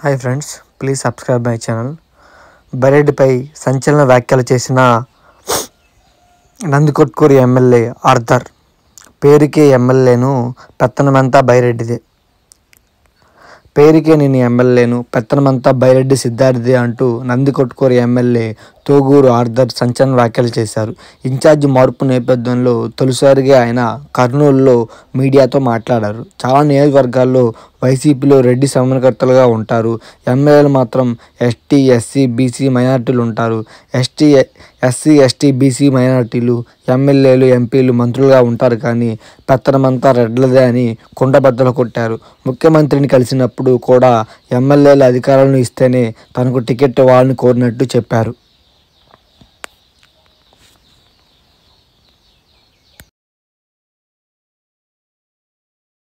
Hi friends please subscribe my channel. బరెడ్డిపై సంచలన వ్యాఖ్యలు చేసిన నందికొట్కూరు ఎమ్మెల్యే ఆర్థర్ పేరుకే ఎమ్మెల్యేను పెత్తనమంతా బైరెడ్డిదే. పేరుకే నేను ఎమ్మెల్యేను పెత్తనమంతా బైరెడ్డి సిద్ధార్థి అంటూ నందికొట్కూరు ఎమ్మెల్యే తోగూరు ఆర్థర్ సంచలన వ్యాఖ్యలు చేశారు. ఇన్ఛార్జ్ మార్పు నేపథ్యంలో తొలిసారిగా ఆయన కర్నూలులో మీడియాతో మాట్లాడారు. చాలా నియోజకవర్గాల్లో వైసీపీలో రెడ్డి సమన్వయకర్తలుగా ఉంటారు. ఎమ్మెల్యేలు మాత్రం ఎస్టీ ఎస్సీ బీసీ మైనార్టీలు ఉంటారు. ఎస్టీ ఎస్సీ ఎస్టీ బీసీ మైనార్టీలు ఎమ్మెల్యేలు ఎంపీలు మంత్రులుగా ఉంటారు కానీ పెత్తనమంతా రెడ్లదే అని కుండబద్దలు కొట్టారు. ముఖ్యమంత్రిని కలిసినప్పుడు కూడా ఎమ్మెల్యేలు అధికారాలను ఇస్తేనే తనకు టికెట్ ఇవ్వాలని కోరినట్టు చెప్పారు.